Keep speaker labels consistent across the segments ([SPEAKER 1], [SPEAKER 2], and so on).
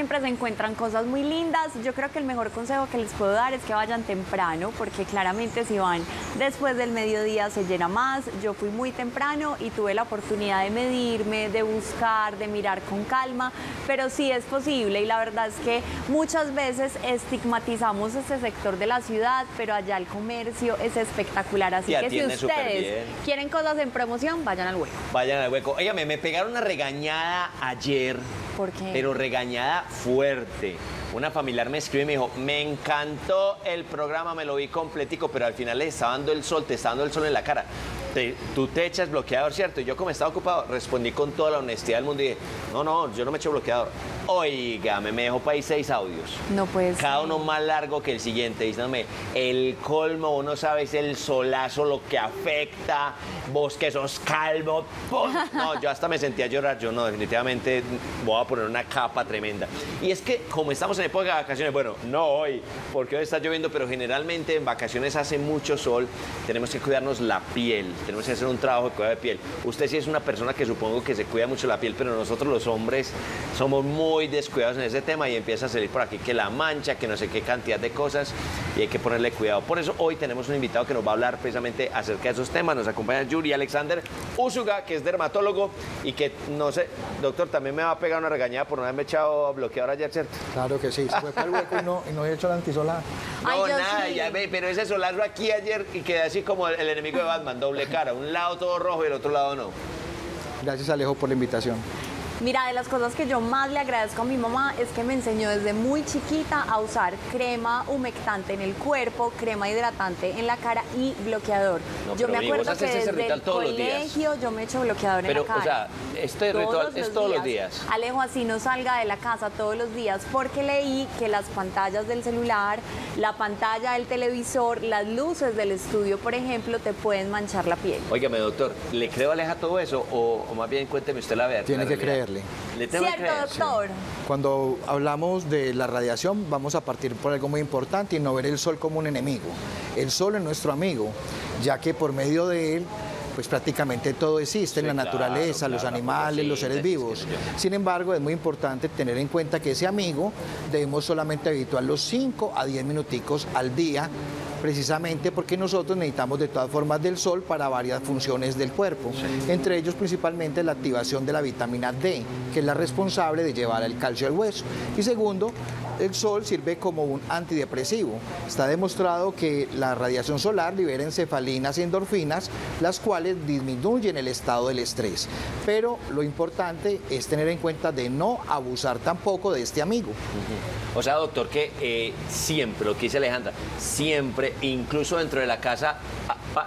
[SPEAKER 1] siempre se encuentran cosas muy lindas. Yo creo que el mejor consejo que les puedo dar es que vayan temprano, porque claramente si van después del mediodía se llena más. Yo fui muy temprano y tuve la oportunidad de medirme, de buscar, de mirar con calma, pero sí es posible y la verdad es que muchas veces estigmatizamos este sector de la ciudad, pero allá el comercio es espectacular. Así que si ustedes quieren cosas en promoción, vayan al hueco.
[SPEAKER 2] Vayan al hueco. Oiga, me pegaron una regañada ayer.
[SPEAKER 1] ¿Por qué?
[SPEAKER 2] Pero regañada fuerte. Una familiar me escribe y me dijo, me encantó el programa, me lo vi completico, pero al final le estaba dando el sol, te está dando el sol en la cara tú te echas bloqueador, ¿cierto? Y yo como estaba ocupado, respondí con toda la honestidad del mundo y dije, no, no, yo no me echo bloqueador. Oiga, me dejó para ahí seis audios.
[SPEAKER 1] No puede
[SPEAKER 2] Cada uno más largo que el siguiente, diciéndome, el colmo, uno sabe es el solazo, lo que afecta, vos que sos calvo. No, yo hasta me sentía llorar, yo no, definitivamente voy a poner una capa tremenda. Y es que como estamos en época de vacaciones, bueno, no hoy, porque hoy está lloviendo, pero generalmente en vacaciones hace mucho sol, tenemos que cuidarnos la piel tenemos que hacer un trabajo de cuidado de piel. Usted sí es una persona que supongo que se cuida mucho la piel, pero nosotros los hombres somos muy descuidados en ese tema y empieza a salir por aquí que la mancha, que no sé qué cantidad de cosas y hay que ponerle cuidado. Por eso hoy tenemos un invitado que nos va a hablar precisamente acerca de esos temas. Nos acompaña Yuri Alexander Usuga, que es dermatólogo y que, no sé, doctor, también me va a pegar una regañada por no haberme echado bloqueador ayer, ¿cierto?
[SPEAKER 3] Claro que sí, se fue para el hueco y no, y no he hecho la antisolar.
[SPEAKER 2] No, nada, ya ve, pero ese solazo aquí ayer y queda así como el enemigo de Batman, doble cara, un lado todo rojo y el otro lado no.
[SPEAKER 3] Gracias Alejo por la invitación.
[SPEAKER 1] Mira, de las cosas que yo más le agradezco a mi mamá es que me enseñó desde muy chiquita a usar crema humectante en el cuerpo, crema hidratante en la cara y bloqueador. yo me acuerdo que desde el colegio yo me echo bloqueador
[SPEAKER 2] en
[SPEAKER 1] la cara.
[SPEAKER 2] O sea, este ritual es todos los días.
[SPEAKER 1] Alejo, así no salga de la casa todos los días porque leí que las pantallas del celular, la pantalla del televisor, las luces del estudio, por ejemplo, te pueden manchar la piel.
[SPEAKER 2] Óigame, doctor, ¿le creo a Aleja todo eso o, más bien cuénteme usted la verdad?
[SPEAKER 3] Tiene que creer.
[SPEAKER 1] ¿Le Cierto, doctor.
[SPEAKER 3] Cuando hablamos de la radiación, vamos a partir por algo muy importante y no ver el sol como un enemigo. El sol es nuestro amigo, ya que por medio de él pues prácticamente todo existe en la naturaleza, los animales, los seres vivos. Sin embargo, es muy importante tener en cuenta que ese amigo debemos solamente habituar los 5 a 10 minuticos al día precisamente porque nosotros necesitamos de todas formas del sol para varias funciones del cuerpo, entre ellos principalmente la activación de la vitamina D, que es la responsable de llevar el calcio al hueso. Y segundo, el sol sirve como un antidepresivo. Está demostrado que la radiación solar libera encefalinas y endorfinas, las cuales disminuyen el estado del estrés. Pero lo importante es tener en cuenta de no abusar tampoco de este amigo.
[SPEAKER 2] O sea, doctor, que eh, siempre, lo que dice Alejandra, siempre, incluso dentro de la casa,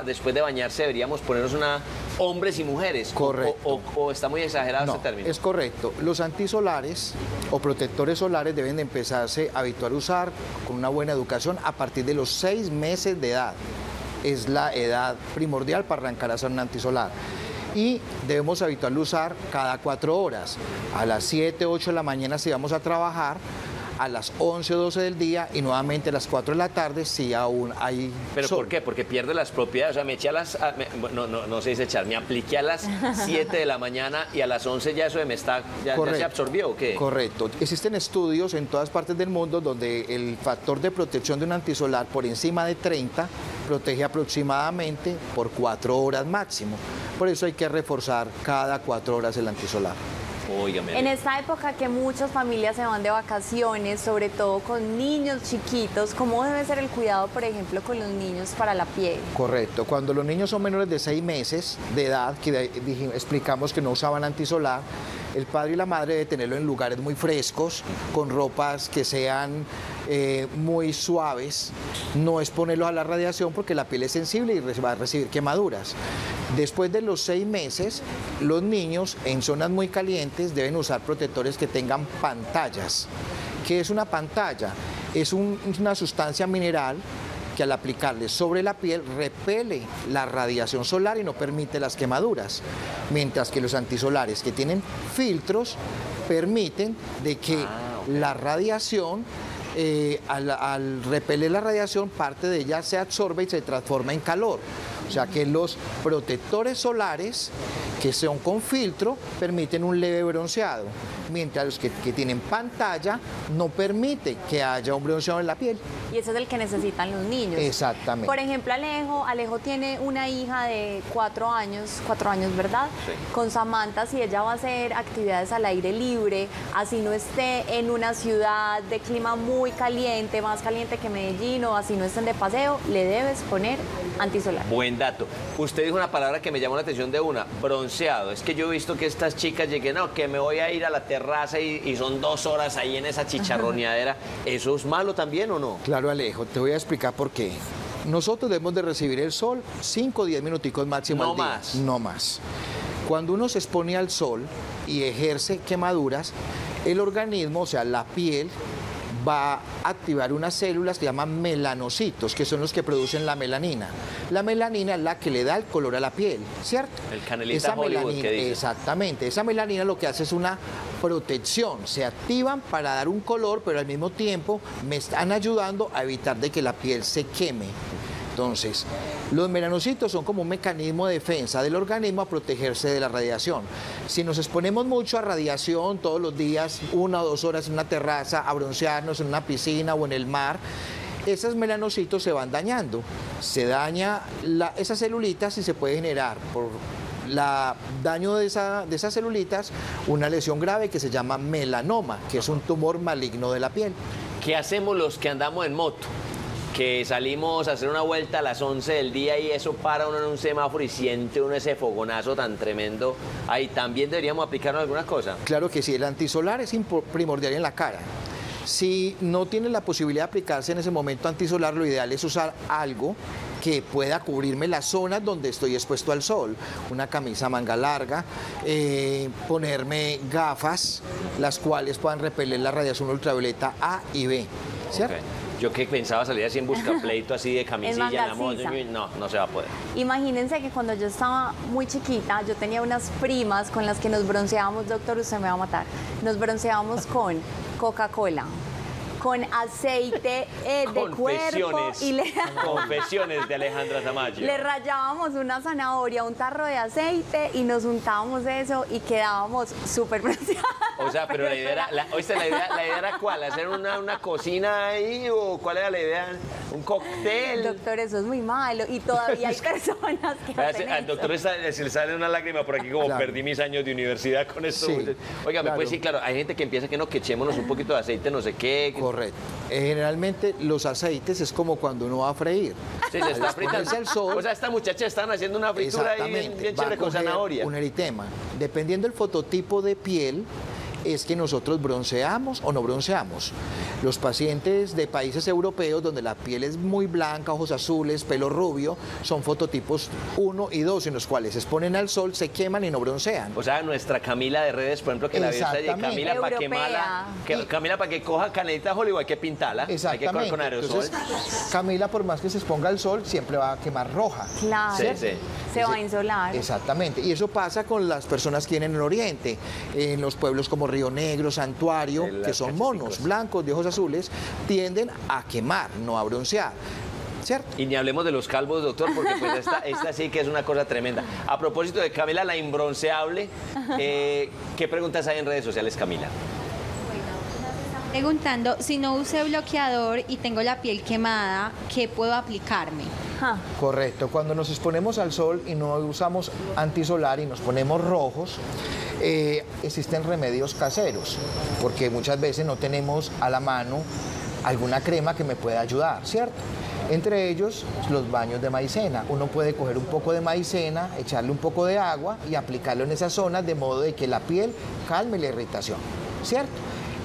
[SPEAKER 2] después de bañarse, deberíamos ponernos una hombres y mujeres.
[SPEAKER 3] Correcto.
[SPEAKER 2] O, está muy exagerado ese término.
[SPEAKER 3] Es correcto. Los antisolares o protectores solares deben de empezarse a habituar a usar con una buena educación a partir de los seis meses de edad. Es la edad primordial para arrancar a hacer un antisolar y debemos habituar a usar cada cuatro horas. A las 7, 8 de la mañana si vamos a trabajar, a las 11 o 12 del día y nuevamente a las 4 de la tarde si aún hay
[SPEAKER 2] ¿Pero por qué? Porque pierde las propiedades. O sea, me eché a las... no, no, no se dice echar. Me apliqué a las 7 de la mañana y a las 11 ya eso de me está... Ya, se absorbió o qué?
[SPEAKER 3] Correcto. Existen estudios en todas partes del mundo donde el factor de protección de un antisolar por encima de 30 protege aproximadamente por 4 horas máximo. Por eso hay que reforzar cada 4 horas el antisolar.
[SPEAKER 1] En esta época que muchas familias se van de vacaciones, sobre todo con niños chiquitos, ¿cómo debe ser el cuidado, por ejemplo, con los niños para la piel?
[SPEAKER 3] Correcto. Cuando los niños son menores de 6 meses de edad, que explicamos que no usaban antisolar, el padre y la madre deben tenerlo en lugares muy frescos, con ropas que sean eh, muy suaves, no exponerlos a la radiación porque la piel es sensible y va a recibir quemaduras. Después de los seis meses, los niños en zonas muy calientes deben usar protectores que tengan pantallas. ¿Qué es una pantalla? Es una sustancia mineral que al aplicarle sobre la piel repele la radiación solar y no permite las quemaduras, mientras que los antisolares que tienen filtros permiten de que ah, la radiación eh, al, repeler la radiación, parte de ella se absorbe y se transforma en calor. O sea que los protectores solares que son con filtro permiten un leve bronceado, mientras los que, que tienen pantalla no permite que haya un bronceado en la piel.
[SPEAKER 1] Y ese es el que necesitan los niños.
[SPEAKER 3] Exactamente.
[SPEAKER 1] Por ejemplo, Alejo, Alejo tiene una hija de cuatro años, cuatro años, ¿verdad?
[SPEAKER 2] Sí.
[SPEAKER 1] Con Samantha, si ella va a hacer actividades al aire libre, así no esté en una ciudad de clima muy caliente, más caliente que Medellín, o así no estén de paseo, le debes poner antisolar.
[SPEAKER 2] Buen dato. Usted dijo una palabra que me llamó la atención de una, bronceado. Es que yo he visto que estas chicas lleguen, no, que me voy a ir a la terraza y, y son dos horas ahí en esa chicharroneadera. ¿Eso es malo también o no?
[SPEAKER 3] Claro, Alejo, te voy a explicar por qué. Nosotros debemos de recibir el sol 5 o 10 minuticos máximo
[SPEAKER 2] No
[SPEAKER 3] al día.
[SPEAKER 2] más.
[SPEAKER 3] No más. Cuando uno se expone al sol y ejerce quemaduras, el organismo, o sea, la piel, va a activar unas células que llaman melanocitos, que son los que producen la melanina. La melanina es la que le da el color a la piel, ¿cierto?
[SPEAKER 2] El canelita Hollywood que dice.
[SPEAKER 3] Exactamente. Esa melanina lo que hace es una protección. Se activan para dar un color, pero al mismo tiempo me están ayudando a evitar de que la piel se queme. Entonces, los melanocitos son como un mecanismo de defensa del organismo a protegerse de la radiación. Si nos exponemos mucho a radiación todos los días, una o dos horas en una terraza, a broncearnos en una piscina o en el mar, esos melanocitos se van dañando. Se daña esas celulitas y se puede generar por la daño de esas celulitas una lesión grave que se llama melanoma, que es un tumor maligno de la piel.
[SPEAKER 2] ¿Qué hacemos los que andamos en moto? Que salimos a hacer una vuelta a las 11 del día y eso para uno en un semáforo y siente uno ese fogonazo tan tremendo. Ahí también deberíamos aplicarnos alguna cosa.
[SPEAKER 3] Claro que sí, el antisolar es primordial en la cara. Si no tiene la posibilidad de aplicarse en ese momento antisolar, lo ideal es usar algo que pueda cubrirme las zonas donde estoy expuesto al sol. Una camisa manga larga, eh, ponerme gafas, las cuales puedan repeler la radiación ultravioleta A y B. ¿Cierto?
[SPEAKER 2] Yo que pensaba salir así en buscapleito, así de camisilla en la
[SPEAKER 1] manga
[SPEAKER 2] No, no se va a poder.
[SPEAKER 1] Imagínense que cuando yo estaba muy chiquita, yo tenía unas primas con las que nos bronceábamos, doctor, usted me va a matar. Nos bronceábamos con Coca-Cola, con aceite eh, de cuerpo
[SPEAKER 2] Confesiones.
[SPEAKER 1] y le,
[SPEAKER 2] Confesiones de Alejandra Tamayo.
[SPEAKER 1] le rayábamos una zanahoria, un tarro de aceite y nos untábamos eso y quedábamos súper bronceadas.
[SPEAKER 2] O sea, pero la idea era, la, oíste, la idea, la idea era cuál, hacer una, una cocina ahí o cuál era la idea, un cóctel.
[SPEAKER 1] Doctor, eso es muy malo y todavía hay personas que hacen
[SPEAKER 2] Al
[SPEAKER 1] eso.
[SPEAKER 2] doctor está- se le sale una lágrima por aquí como
[SPEAKER 3] Claro.
[SPEAKER 2] perdí mis años de universidad con esto.
[SPEAKER 3] Sí,
[SPEAKER 2] Oiga,
[SPEAKER 3] claro.
[SPEAKER 2] pues sí, claro, hay gente que empieza que no, que echémonos un poquito de aceite, no sé qué. que-
[SPEAKER 3] Correcto. Eh, generalmente los aceites es como cuando uno va a freír.
[SPEAKER 2] Sí, se está fritando.
[SPEAKER 3] exponerse al sol,
[SPEAKER 2] O sea, esta muchacha están haciendo una fritura ahí bien,
[SPEAKER 3] Exactamente.
[SPEAKER 2] bien
[SPEAKER 3] va a
[SPEAKER 2] chévere con
[SPEAKER 3] coger
[SPEAKER 2] zanahoria.
[SPEAKER 3] Un eritema. Dependiendo del fototipo de piel, es que nosotros bronceamos o no bronceamos. Los pacientes de países europeos donde la piel es muy blanca, ojos azules, pelo rubio, son fototipos 1 y 2 en los cuales se exponen al sol, se queman y no broncean.
[SPEAKER 2] O sea, nuestra Camila de redes, por ejemplo, que la vio. Camila para
[SPEAKER 1] Europea.
[SPEAKER 2] quemarla, que, Camila para que coja canelita Hollywood hay que pintarla, hay que coger
[SPEAKER 3] Exactamente.
[SPEAKER 2] con aerosol.
[SPEAKER 3] Entonces, Camila, por más que se exponga al sol, siempre va a quemar roja.
[SPEAKER 1] Claro,
[SPEAKER 2] Sí, sí.
[SPEAKER 1] se va a insolar.
[SPEAKER 3] Exactamente. Y eso pasa con las personas que vienen en el oriente, en los pueblos como Río Negro, Santuario, que son monos, blancos, de ojos azules, tienden a quemar, no a broncear. ¿Cierto?
[SPEAKER 2] Y ni hablemos de los calvos, doctor, porque pues esta, esta sí que es una cosa tremenda. A propósito de Camila, la imbronceable, eh, ¿qué preguntas hay en redes sociales, Camila?
[SPEAKER 4] Preguntando, si no usé bloqueador y tengo la piel quemada, ¿qué puedo aplicarme?
[SPEAKER 3] Correcto. Cuando nos exponemos al sol y no usamos antisolar y nos ponemos rojos, eh, existen remedios caseros, porque muchas veces no tenemos a la mano alguna crema que me pueda ayudar, ¿cierto? Entre ellos, los baños de maicena. Uno puede coger un poco de maicena, echarle un poco de agua y aplicarlo en esas zonas de modo de que la piel calme la irritación, ¿cierto?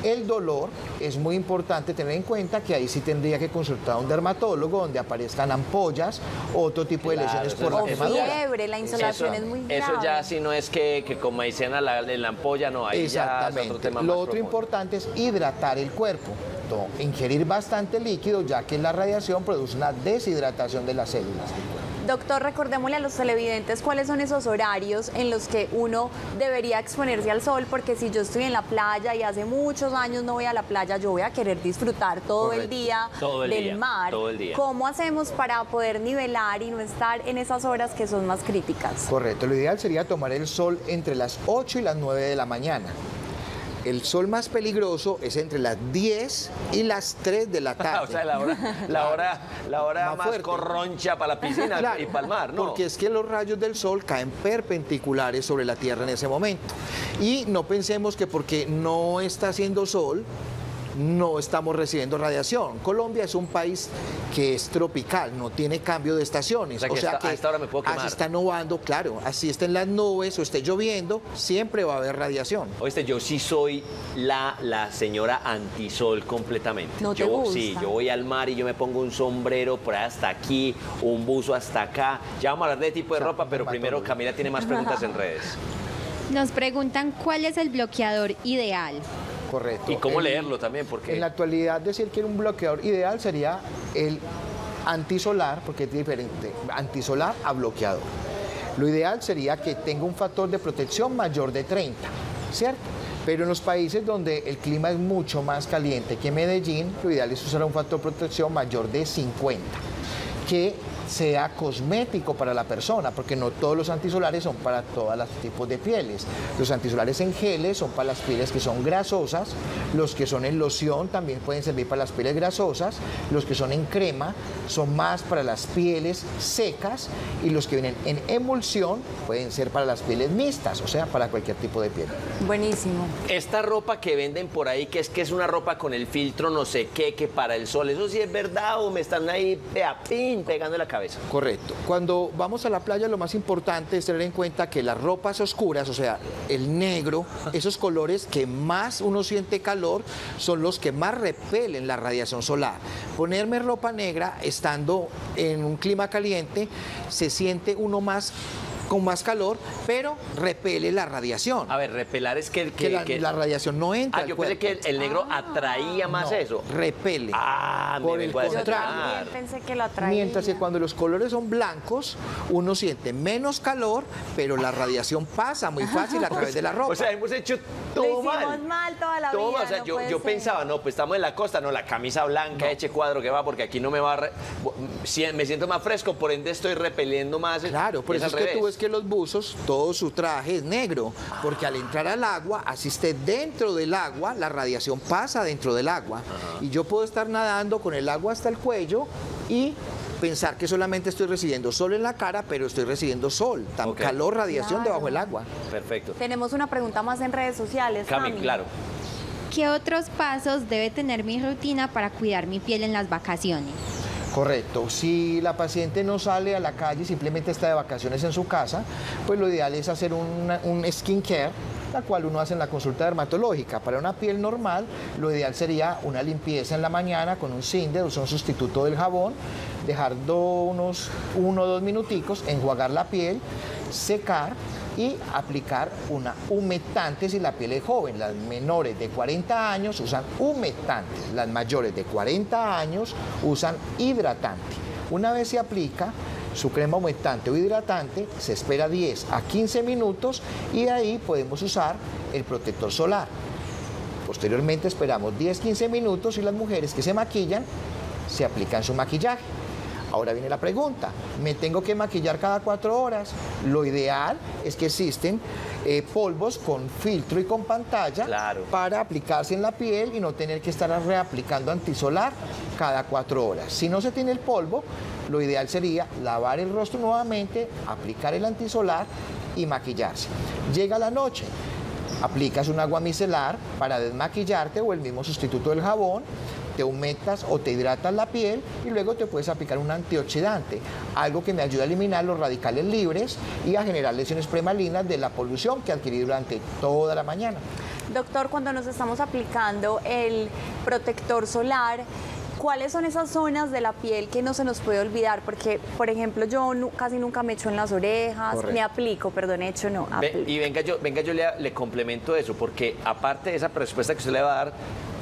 [SPEAKER 3] El dolor es muy importante tener en cuenta que ahí sí tendría que consultar a un dermatólogo donde aparezcan ampollas, otro tipo de lesiones
[SPEAKER 2] eso
[SPEAKER 3] por la quemadura.
[SPEAKER 1] fiebre, la insolación
[SPEAKER 2] eso,
[SPEAKER 1] es muy grave.
[SPEAKER 2] Eso ya si no es que, que con maicena la, en la ampolla, no, ahí ya es
[SPEAKER 3] Exactamente.
[SPEAKER 2] otro tema
[SPEAKER 3] Lo
[SPEAKER 2] más
[SPEAKER 3] otro
[SPEAKER 2] profundo.
[SPEAKER 3] importante es hidratar el cuerpo. Ingerir bastante líquido, ya que la radiación produce una deshidratación de las células.
[SPEAKER 1] Doctor, recordémosle a los televidentes cuáles son esos horarios en los que uno debería exponerse al sol, porque si yo estoy en la playa y hace muchos años no voy a la playa, yo voy a querer disfrutar todo el día
[SPEAKER 2] Todo el
[SPEAKER 1] del
[SPEAKER 2] día,
[SPEAKER 1] mar.
[SPEAKER 2] todo el día.
[SPEAKER 1] ¿Cómo hacemos para poder nivelar y no estar en esas horas que son más críticas?
[SPEAKER 3] Correcto. Lo ideal sería tomar el sol entre las 8 y las 9 de la mañana. El sol más peligroso es entre las 10 y las 3 de la tarde.
[SPEAKER 2] o sea, la hora, la hora, la hora
[SPEAKER 3] Más
[SPEAKER 2] corroncha para la piscina
[SPEAKER 3] Claro,
[SPEAKER 2] y para el mar, ¿no?
[SPEAKER 3] Porque es que los rayos del sol caen perpendiculares sobre la Tierra en ese momento. Y no pensemos que porque no está haciendo sol, no estamos recibiendo radiación. Colombia es un país que es tropical, no tiene cambio de estaciones.
[SPEAKER 2] O sea que esta- a esta hora me puedo quemar.
[SPEAKER 3] así está novando, claro, así estén las nubes o esté lloviendo, siempre va a haber radiación.
[SPEAKER 2] Oíste, yo sí soy la, la señora antisol completamente.
[SPEAKER 1] ¿No te
[SPEAKER 2] yo,
[SPEAKER 1] gusta?
[SPEAKER 2] Sí, yo voy al mar y yo me pongo un sombrero por ahí hasta aquí, un buzo hasta acá. Ya vamos a hablar de tipo de
[SPEAKER 3] O sea,
[SPEAKER 2] ropa, pero primero. Camila tiene más preguntas en redes.
[SPEAKER 4] Nos preguntan cuál es el bloqueador ideal.
[SPEAKER 3] Correcto.
[SPEAKER 2] Y cómo
[SPEAKER 3] El-
[SPEAKER 2] leerlo también, porque...
[SPEAKER 3] En la actualidad decir que un bloqueador ideal sería el antisolar, porque es diferente, antisolar a bloqueador. Lo ideal sería que tenga un factor de protección mayor de 30, ¿cierto? Pero en los países donde el clima es mucho más caliente que Medellín, lo ideal es usar un factor de protección mayor de 50, que sea cosmético para la persona, porque no todos los antisolares son para todos los tipos de pieles. Los antisolares en geles son para las pieles que son grasosas, los que son en loción también pueden servir para las pieles grasosas, los que son en crema son más para las pieles secas y los que vienen en emulsión pueden ser para las pieles mixtas, o sea, para cualquier tipo de piel.
[SPEAKER 1] Buenísimo.
[SPEAKER 2] Esta ropa que venden por ahí, que es que es una ropa con el filtro no sé qué, que para el sol, ¿eso sí es verdad o me están ahí, pegando la cabeza?
[SPEAKER 3] Correcto. Cuando vamos a la playa lo más importante es tener en cuenta que las ropas oscuras, o sea, el negro, esos colores que más uno siente calor son los que más repelen la radiación solar. Ponerme ropa negra estando en un clima caliente se siente uno más con más calor, pero repele la radiación.
[SPEAKER 2] A ver, repelar es que...
[SPEAKER 3] que, la, la radiación no entra
[SPEAKER 2] Ah, yo pensé que el, el negro atraía más
[SPEAKER 3] No,
[SPEAKER 2] eso.
[SPEAKER 3] Repele.
[SPEAKER 2] Ah,
[SPEAKER 3] Por
[SPEAKER 2] me
[SPEAKER 3] el
[SPEAKER 1] Yo
[SPEAKER 3] contrario.
[SPEAKER 1] también pensé que lo atraía.
[SPEAKER 3] Mientras que cuando los colores son blancos, uno siente menos calor, pero la radiación pasa muy fácil a través de la ropa.
[SPEAKER 2] O sea, hemos hecho
[SPEAKER 1] Lo
[SPEAKER 2] todo
[SPEAKER 1] hicimos
[SPEAKER 2] mal.
[SPEAKER 1] mal toda la
[SPEAKER 2] Todo
[SPEAKER 1] vida,
[SPEAKER 2] mal. O sea,
[SPEAKER 1] no
[SPEAKER 2] yo, yo pensaba, no, pues estamos en la costa, no, la camisa blanca, eche cuadro que va, porque aquí no me va a... re- si- me siento más fresco, por ende estoy repeliendo más.
[SPEAKER 3] Claro, por
[SPEAKER 2] Y
[SPEAKER 3] eso es que tú
[SPEAKER 2] revés.
[SPEAKER 3] ves que los buzos, todo su traje es negro, porque al entrar al agua, así esté dentro del agua, la radiación pasa dentro del agua. Y yo puedo estar nadando con el agua hasta el cuello y pensar que solamente estoy recibiendo sol en la cara, pero estoy recibiendo sol, tan calor, radiación
[SPEAKER 1] Claro.
[SPEAKER 3] debajo del agua.
[SPEAKER 2] Perfecto.
[SPEAKER 1] Tenemos una pregunta más en redes sociales.
[SPEAKER 2] Cami,
[SPEAKER 1] Cami.
[SPEAKER 2] claro.
[SPEAKER 4] ¿Qué otros pasos debe tener mi rutina para cuidar mi piel en las vacaciones?
[SPEAKER 3] Correcto. Si la paciente no sale a la calle, simplemente está de vacaciones en su casa, pues lo ideal es hacer un skin care, la cual uno hace en la consulta dermatológica. Para una piel normal, lo ideal sería una limpieza en la mañana con un Cinder, o un sustituto del jabón, dejar unos uno o dos minuticos, enjuagar la piel, secar y aplicar una humectante si la piel es joven. Las menores de 40 años usan humectantes, las mayores de 40 años usan hidratante. Una vez se aplica su crema humectante o hidratante, se espera 10 a 15 minutos y de ahí podemos usar el protector solar. Posteriormente esperamos 10-15 minutos y las mujeres que se maquillan se aplican su maquillaje. Ahora viene la pregunta, ¿me tengo que maquillar cada cuatro horas? Lo ideal es que existen eh, polvos con filtro y con pantalla
[SPEAKER 2] Claro.
[SPEAKER 3] para aplicarse en la piel y no tener que estar reaplicando antisolar cada cuatro horas. Si no se tiene el polvo, lo ideal sería lavar el rostro nuevamente, aplicar el antisolar y maquillarse. Llega la noche, aplicas un agua micelar para desmaquillarte o el mismo sustituto del jabón, te humectas o te hidratas la piel y luego te puedes aplicar un antioxidante, algo que me ayuda a eliminar los radicales libres y a generar lesiones premalinas de la polución que adquirí durante toda la mañana.
[SPEAKER 1] Doctor, cuando nos estamos aplicando el protector solar, ¿cuáles son esas zonas de la piel que no se nos puede olvidar? Porque, por ejemplo, yo casi nunca me echo en las orejas,
[SPEAKER 3] Correcto.
[SPEAKER 1] me aplico, perdón, hecho no,
[SPEAKER 2] Ve- y venga yo, venga yo le, le complemento eso, porque aparte de esa respuesta que usted le va a dar,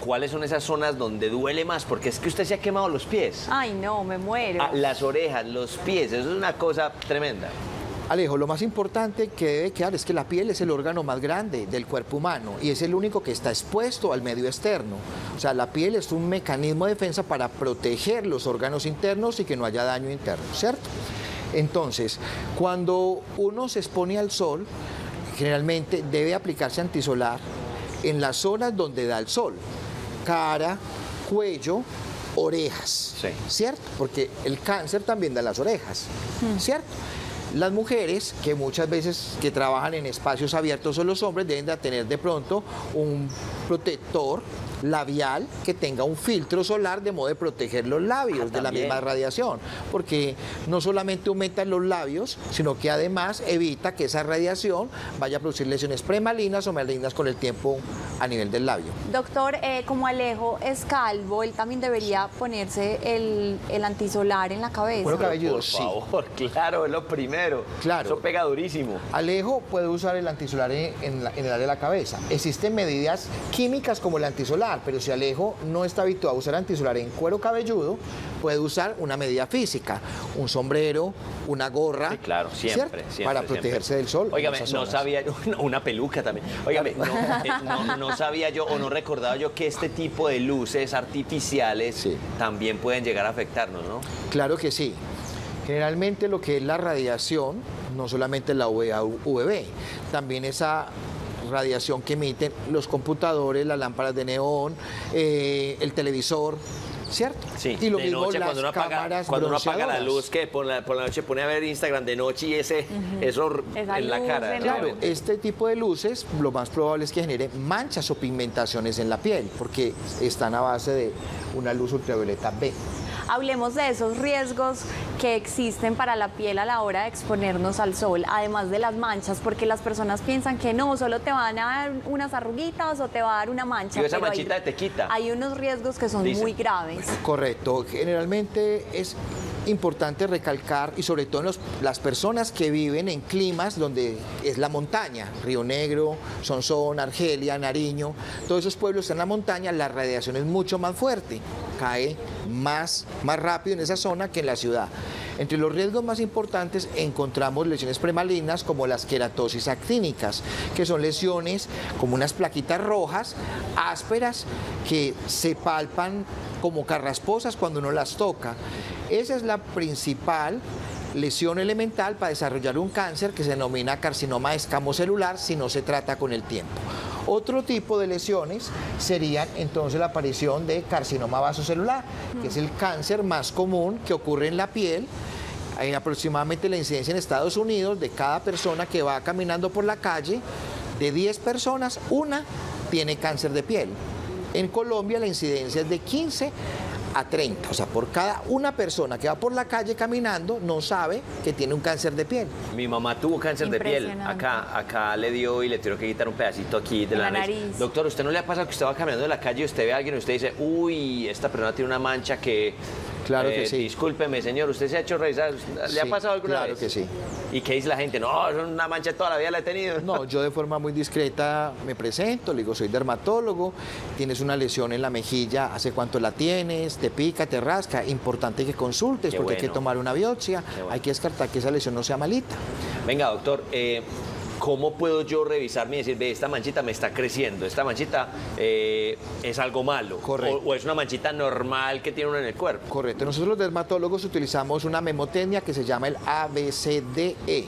[SPEAKER 2] ¿cuáles son esas zonas donde duele más? Porque es que usted se ha quemado los pies.
[SPEAKER 1] Ay, no, me muero.
[SPEAKER 2] Ah, las orejas, los pies, eso es una cosa tremenda.
[SPEAKER 3] Alejo, lo más importante que debe quedar es que la piel es el órgano más grande del cuerpo humano y es el único que está expuesto al medio externo. O sea, la piel es un mecanismo de defensa para proteger los órganos internos y que no haya daño interno, ¿cierto? Entonces, cuando uno se expone al sol, generalmente debe aplicarse antisolar, en las zonas donde da el sol. Cara, cuello, orejas.
[SPEAKER 2] Sí.
[SPEAKER 3] ¿Cierto? Porque el cáncer también da en las orejas. ¿Cierto? Las mujeres que muchas veces que trabajan en espacios abiertos o los hombres deben de tener de pronto un protector labial que tenga un filtro solar de modo de proteger los labios
[SPEAKER 2] Ah,
[SPEAKER 3] de la misma radiación, porque no solamente aumenta los labios, sino que además evita que esa radiación vaya a producir lesiones premalinas o malignas con el tiempo a nivel del labio.
[SPEAKER 1] Doctor, eh, como Alejo es calvo, él también debería ponerse el, el antisolar en la cabeza.
[SPEAKER 3] Bueno, cabelludo,
[SPEAKER 2] Por
[SPEAKER 3] sí.
[SPEAKER 2] favor, claro, es lo primero.
[SPEAKER 3] Claro.
[SPEAKER 2] Eso pega durísimo.
[SPEAKER 3] Alejo puede usar el antisolar en, en la- en el área de la cabeza. Existen medidas químicas como el antisolar, pero si Alejo no está habituado a usar antisolar en cuero cabelludo, puede usar una medida física, un sombrero, una gorra.
[SPEAKER 2] Sí, claro, siempre,
[SPEAKER 3] Para
[SPEAKER 2] siempre.
[SPEAKER 3] protegerse del sol.
[SPEAKER 2] Óigame, no sabía yo, una- peluca también. Óigame, no, eh, no, no sabía yo o no recordaba yo que este tipo de luces artificiales
[SPEAKER 3] Sí.
[SPEAKER 2] también pueden llegar a afectarnos, ¿no?
[SPEAKER 3] Claro que sí. Generalmente lo que es la radiación, no solamente la UVA, UVB, también esa radiación que emiten los computadores, las lámparas de neón, eh, el televisor, ¿cierto?
[SPEAKER 2] Sí,
[SPEAKER 3] y lo
[SPEAKER 2] de
[SPEAKER 3] mismo
[SPEAKER 2] noche
[SPEAKER 3] las
[SPEAKER 2] cuando uno apaga,
[SPEAKER 3] cámaras
[SPEAKER 2] cuando uno apaga la luz que por la, por la noche pone a ver Instagram de noche y ese eso
[SPEAKER 1] Esa
[SPEAKER 2] en la cara.
[SPEAKER 3] Claro, este tipo de luces lo más probable es que genere manchas o pigmentaciones en la piel, porque están a base de una luz ultravioleta B.
[SPEAKER 1] Hablemos de esos riesgos que existen para la piel a la hora de exponernos al sol, además de las manchas, porque las personas piensan que no, solo te van a dar unas arruguitas o te va a dar una mancha.
[SPEAKER 2] Y esa
[SPEAKER 1] pero hay-
[SPEAKER 2] manchita te quita.
[SPEAKER 1] Hay unos riesgos que son
[SPEAKER 2] Dicen.
[SPEAKER 1] muy graves.
[SPEAKER 3] Correcto. Generalmente es importante recalcar, y sobre todo las personas que viven en climas donde es la montaña, Río Negro, Sonsón, Argelia, Nariño, todos esos pueblos en la montaña, la radiación es mucho más fuerte, cae más, más rápido en esa zona que en la ciudad. Entre los riesgos más importantes encontramos lesiones premalignas como las queratosis actínicas, que son lesiones como unas plaquitas rojas, ásperas, que se palpan como carrasposas cuando uno las toca. Esa es la principal lesión elemental para desarrollar un cáncer que se denomina carcinoma escamocelular si no se trata con el tiempo. Otro tipo de lesiones serían entonces la aparición de carcinoma vasocelular, que es el cáncer más común que ocurre en la piel. Hay aproximadamente la incidencia en Estados Unidos de cada persona que va caminando por la calle, de 10 personas, una tiene cáncer de piel. En Colombia la incidencia es de 15 a 30. O sea, por cada una persona que va por la calle caminando no sabe que tiene un cáncer de piel.
[SPEAKER 2] Mi mamá tuvo cáncer de piel. Acá, acá le dio y le tuvieron que quitar un pedacito aquí de la,
[SPEAKER 1] la
[SPEAKER 2] nariz.
[SPEAKER 1] nariz.
[SPEAKER 2] Doctor, ¿usted no le ha pasado que usted va caminando en la calle y usted ve a alguien y usted dice, uy, esta persona tiene una mancha que. Eh,
[SPEAKER 3] Claro que sí.
[SPEAKER 2] Discúlpeme, señor, ¿usted se ha hecho revisar? ¿Le ha pasado alguna
[SPEAKER 3] claro
[SPEAKER 2] vez?
[SPEAKER 3] que sí.
[SPEAKER 2] ¿Y qué dice la gente? No, es una mancha toda la vida la he tenido.
[SPEAKER 3] No, yo de forma muy discreta me presento, le digo, soy dermatólogo, tienes una lesión en la mejilla, ¿hace cuánto la tienes? ¿Te pica, te rasca? Importante que consultes
[SPEAKER 2] Qué
[SPEAKER 3] porque hay que tomar una biopsia,
[SPEAKER 2] bueno.
[SPEAKER 3] hay que descartar que esa lesión no sea malita.
[SPEAKER 2] Venga, doctor, eh, ¿cómo puedo yo revisarme y decir, ve, esta manchita me está creciendo, esta manchita eh, es algo malo?
[SPEAKER 3] Correcto.
[SPEAKER 2] O, o es una manchita normal que tiene uno en el cuerpo?
[SPEAKER 3] Correcto. Nosotros los dermatólogos utilizamos una memotecnia que se llama el ABCDE.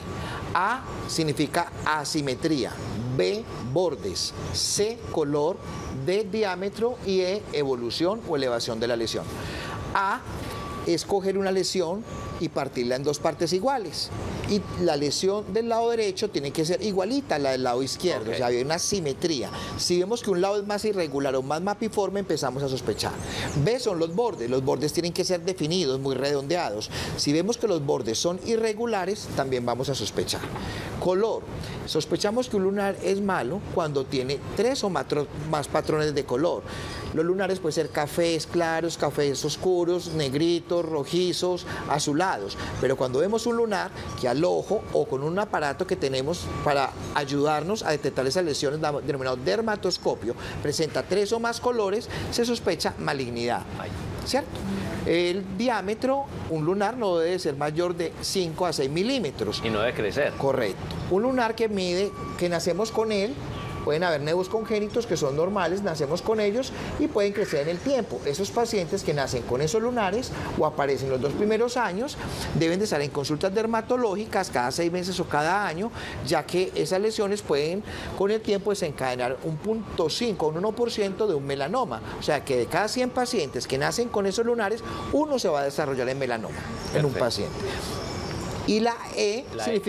[SPEAKER 3] A significa asimetría, B bordes, C color, D diámetro y E evolución o elevación de la lesión. A es coger una lesión y partirla en dos partes iguales. Y la lesión del lado derecho tiene que ser igualita a la del lado izquierdo,
[SPEAKER 2] Ok.
[SPEAKER 3] o sea, hay una simetría. Si vemos que un lado es más irregular o más mapiforme, empezamos a sospechar. B son los bordes, los bordes tienen que ser definidos, muy redondeados. Si vemos que los bordes son irregulares, también vamos a sospechar. Color, sospechamos que un lunar es malo cuando tiene tres o más patrones de color. Los lunares pueden ser cafés claros, cafés oscuros, negritos, rojizos, azulados. Pero cuando vemos un lunar que al ojo o con un aparato que tenemos para ayudarnos a detectar esas lesiones, denominado dermatoscopio, presenta tres o más colores, se sospecha malignidad. ¿Cierto? El diámetro, un lunar no debe ser mayor de 5 a 6 milímetros.
[SPEAKER 2] Y no debe crecer.
[SPEAKER 3] Correcto. Un lunar que mide, que nacemos con él, Pueden haber nevos congénitos que son normales, nacemos con ellos y pueden crecer en el tiempo. Esos pacientes que nacen con esos lunares o aparecen los dos primeros años deben de estar en consultas dermatológicas cada seis meses o cada año, ya que esas lesiones pueden con el tiempo desencadenar un punto 5 un 1% de un melanoma. O sea que de cada 100 pacientes que nacen con esos lunares, uno se va a desarrollar en melanoma en un paciente. Y la E
[SPEAKER 2] La E.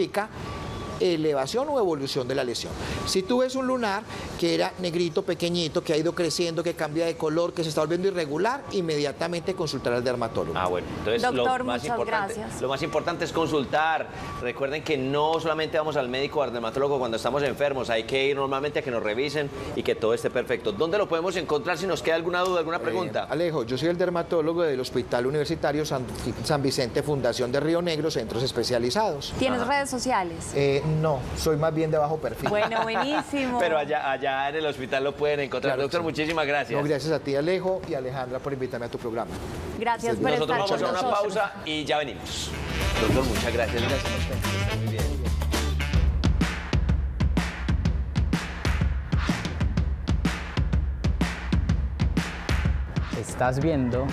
[SPEAKER 3] elevación o evolución de la lesión. Si tú ves un lunar que era negrito, pequeñito, que ha ido creciendo, que cambia de color, que se está volviendo irregular, inmediatamente consultar al dermatólogo.
[SPEAKER 2] Ah, bueno. Entonces,
[SPEAKER 1] Doctor,
[SPEAKER 2] lo más
[SPEAKER 1] muchas
[SPEAKER 2] importante,
[SPEAKER 1] gracias.
[SPEAKER 2] Lo más importante es consultar. Recuerden que no solamente vamos al médico o al dermatólogo cuando estamos enfermos, hay que ir normalmente a que nos revisen y que todo esté perfecto. ¿Dónde lo podemos encontrar si nos queda alguna duda, alguna pregunta?
[SPEAKER 3] Eh, Alejo, yo soy el dermatólogo del Hospital Universitario San, San Vicente Fundación de Río Negro, centros especializados.
[SPEAKER 1] ¿Tienes redes sociales?
[SPEAKER 3] Eh, no, soy más bien de bajo perfil.
[SPEAKER 1] Bueno, buenísimo.
[SPEAKER 2] Pero allá, allá en el hospital lo pueden encontrar.
[SPEAKER 3] Claro
[SPEAKER 2] Doctor,
[SPEAKER 3] sí.
[SPEAKER 2] muchísimas gracias.
[SPEAKER 3] No, gracias a ti, Alejo, y Alejandra por invitarme a tu programa.
[SPEAKER 1] Gracias por
[SPEAKER 2] Nosotros
[SPEAKER 1] estar
[SPEAKER 2] vamos
[SPEAKER 1] con
[SPEAKER 2] a una
[SPEAKER 1] nosotros.
[SPEAKER 2] pausa y ya venimos. Doctor, muchas gracias. Muy bien.
[SPEAKER 5] Estás viendo